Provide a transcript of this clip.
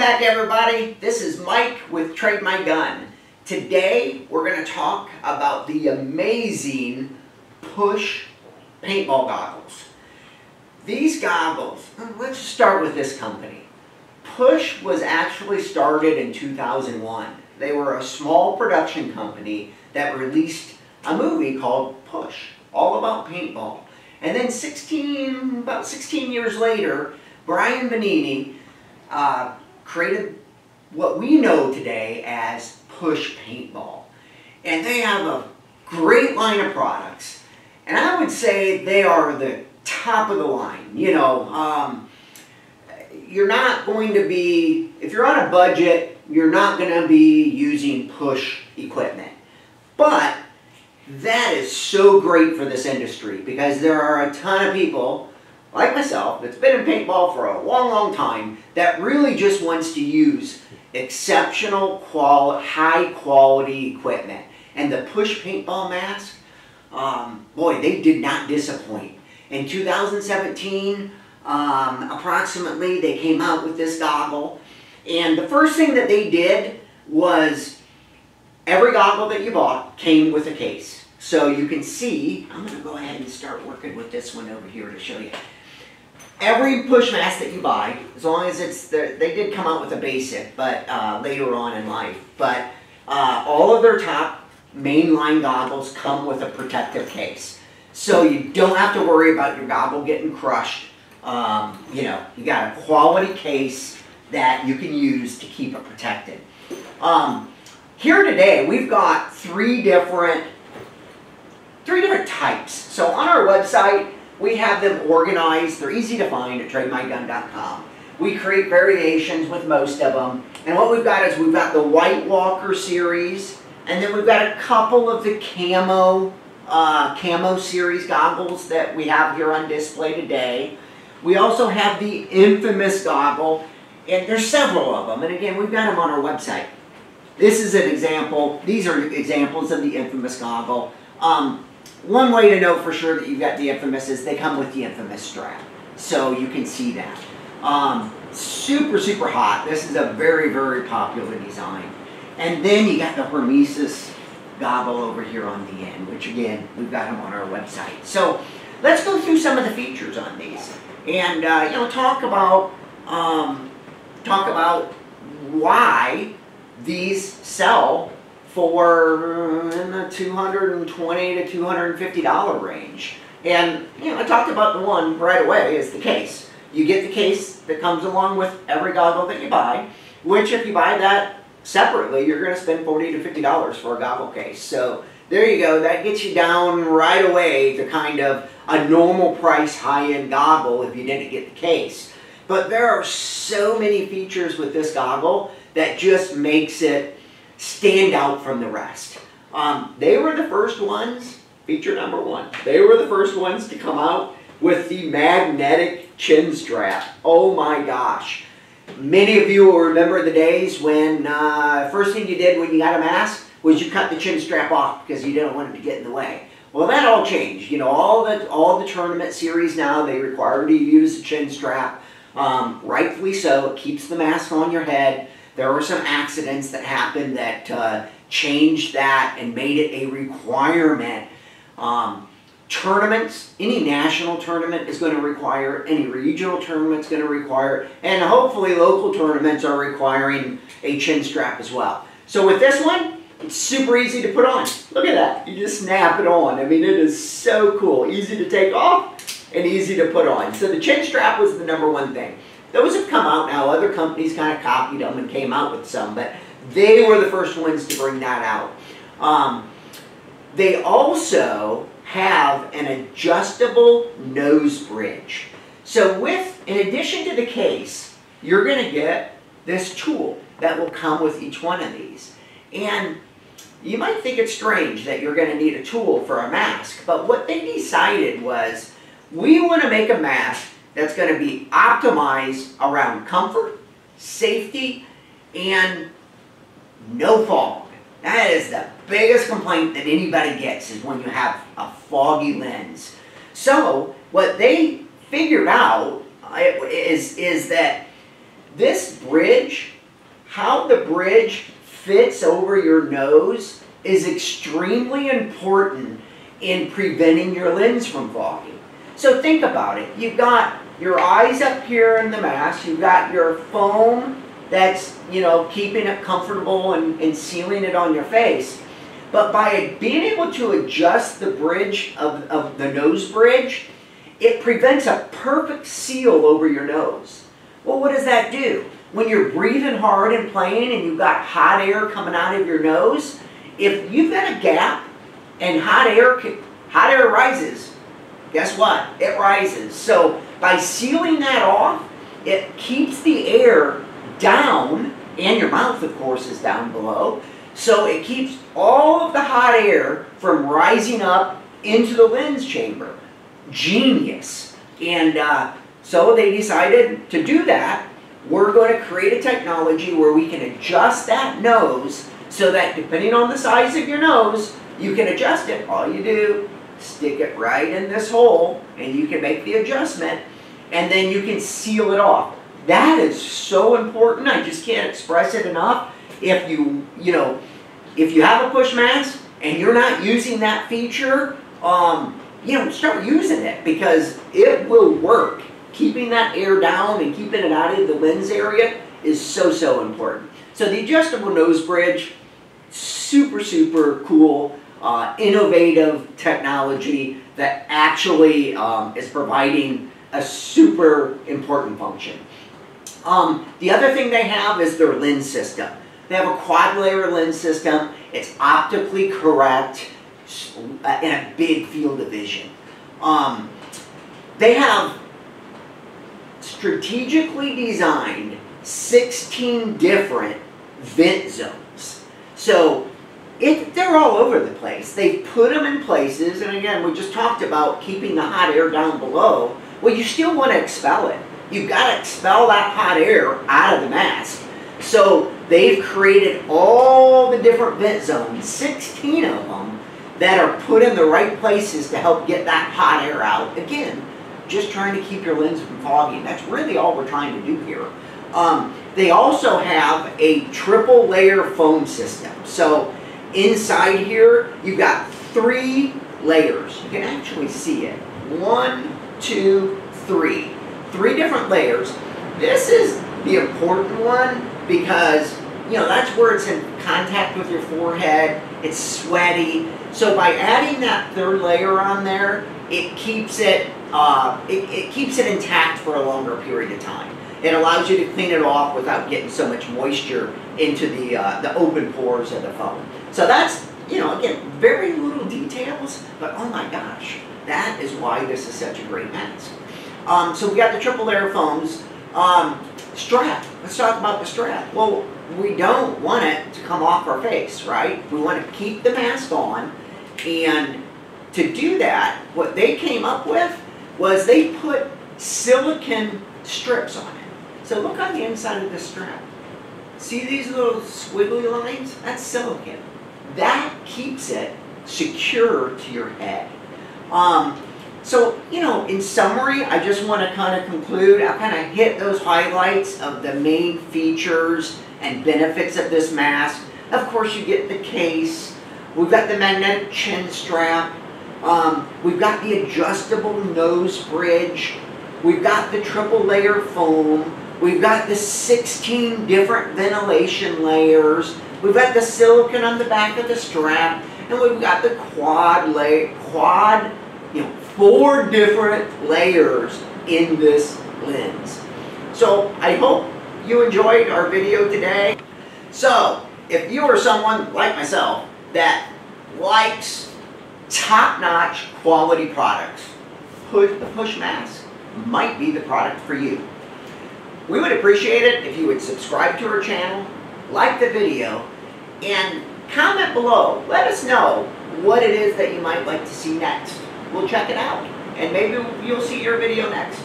back everybody. This is Mike with Trade My Gun. Today we're going to talk about the amazing Push paintball goggles. These goggles, let's start with this company. Push was actually started in 2001. They were a small production company that released a movie called Push, all about paintball. And then 16, about 16 years later, Brian Benini uh, created what we know today as Push Paintball. And they have a great line of products. And I would say they are the top of the line. You know, um, you're not going to be, if you're on a budget, you're not going to be using push equipment. But that is so great for this industry because there are a ton of people like myself, that's been in paintball for a long, long time, that really just wants to use exceptional, quality, high quality equipment. And the push paintball mask, um, boy, they did not disappoint. In 2017, um, approximately, they came out with this goggle. And the first thing that they did was every goggle that you bought came with a case. So you can see, I'm going to go ahead and start working with this one over here to show you every push mask that you buy, as long as it's, the, they did come out with a basic, but uh, later on in life, but uh, all of their top mainline goggles come with a protective case. So you don't have to worry about your goggle getting crushed. Um, you know, you got a quality case that you can use to keep it protected. Um, here today, we've got three different, three different types. So on our website, we have them organized. They're easy to find at trademygun.com. We create variations with most of them. And what we've got is we've got the White Walker series, and then we've got a couple of the camo, uh, camo series goggles that we have here on display today. We also have the infamous goggle, and there's several of them. And again, we've got them on our website. This is an example. These are examples of the infamous goggle. Um, one way to know for sure that you've got the infamous is they come with the infamous strap. So you can see that. Um, super, super hot. This is a very, very popular design. And then you got the Hermesis gobble over here on the end, which again, we've got them on our website. So let's go through some of the features on these. And, uh, you know, talk about, um, talk about why these sell for in the 220 to 250 dollar range. And you know, I talked about the one right away is the case. You get the case that comes along with every goggle that you buy, which if you buy that separately, you're going to spend 40 to 50 dollars for a goggle case. So there you go. That gets you down right away to kind of a normal price high-end goggle if you didn't get the case. But there are so many features with this goggle that just makes it stand out from the rest. Um, they were the first ones, feature number one, they were the first ones to come out with the magnetic chin strap. Oh my gosh. Many of you will remember the days when uh, first thing you did when you got a mask was you cut the chin strap off because you didn't want it to get in the way. Well, that all changed. You know, all the all the tournament series now they require you to use the chin strap. Um, rightfully so. It keeps the mask on your head. There were some accidents that happened that uh, changed that and made it a requirement. Um, tournaments, any national tournament is going to require any regional tournament is going to require and hopefully local tournaments are requiring a chin strap as well. So with this one, it's super easy to put on. Look at that. You just snap it on. I mean, it is so cool. Easy to take off and easy to put on. So the chin strap was the number one thing. Those have come out now. Other companies kind of copied them and came out with some, but they were the first ones to bring that out. Um, they also have an adjustable nose bridge. So with, in addition to the case, you're going to get this tool that will come with each one of these. And you might think it's strange that you're going to need a tool for a mask, but what they decided was we want to make a mask that's going to be optimized around comfort, safety, and no fog. That is the biggest complaint that anybody gets is when you have a foggy lens. So what they figured out is, is that this bridge, how the bridge fits over your nose is extremely important in preventing your lens from fogging. So think about it. You've got your eyes up here in the mask, you've got your foam that's, you know, keeping it comfortable and, and sealing it on your face. But by being able to adjust the bridge of, of the nose bridge, it prevents a perfect seal over your nose. Well, what does that do? When you're breathing hard and playing and you've got hot air coming out of your nose, if you've got a gap and hot air, hot air rises, guess what? It rises. So by sealing that off, it keeps the air down, and your mouth, of course, is down below. So it keeps all of the hot air from rising up into the lens chamber. Genius. And uh, so they decided to do that. We're going to create a technology where we can adjust that nose so that depending on the size of your nose, you can adjust it. All you do, stick it right in this hole and you can make the adjustment and then you can seal it off. That is so important. I just can't express it enough. If you, you know, if you have a push mask and you're not using that feature, um, you know, start using it because it will work. Keeping that air down and keeping it out of the lens area is so, so important. So the adjustable nose bridge, super, super cool, uh, innovative technology that actually um, is providing a super important function. Um, the other thing they have is their lens system. They have a quad layer lens system. It's optically correct uh, in a big field of vision. Um, they have strategically designed 16 different vent zones. So it, they're all over the place. They've put them in places, and again, we just talked about keeping the hot air down below. Well, you still want to expel it. You've got to expel that hot air out of the mask. So they've created all the different vent zones, 16 of them, that are put in the right places to help get that hot air out. Again, just trying to keep your lens from fogging. That's really all we're trying to do here. Um, they also have a triple layer foam system. So inside here, you've got three layers. You can actually see it. One, two, three. Three different layers. This is the important one because, you know, that's where it's in contact with your forehead. It's sweaty. So by adding that third layer on there, it keeps it, uh, it, it keeps it intact for a longer period of time. It allows you to clean it off without getting so much moisture into the, uh, the open pores of the foam. So that's, you know, again, very little details, but oh my gosh, that is why this is such a great mask. Um, so we got the triple layer foams. Um, strap, let's talk about the strap. Well, we don't want it to come off our face, right? We want to keep the mask on, and to do that, what they came up with was they put silicon strips on it. So look on the inside of the strap. See these little squiggly lines? That's silicon. That keeps it secure to your head. Um, so, you know, in summary, I just want to kind of conclude. I kind of hit those highlights of the main features and benefits of this mask. Of course, you get the case. We've got the magnetic chin strap. Um, we've got the adjustable nose bridge. We've got the triple layer foam. We've got the 16 different ventilation layers. We've got the silicon on the back of the strap. And we've got the quad lay, quad, you know, four different layers in this lens. So I hope you enjoyed our video today. So if you are someone like myself that likes top-notch quality products, push, the Push Mask might be the product for you. We would appreciate it if you would subscribe to our channel, like the video, and comment below. Let us know what it is that you might like to see next. We'll check it out, and maybe you'll see your video next.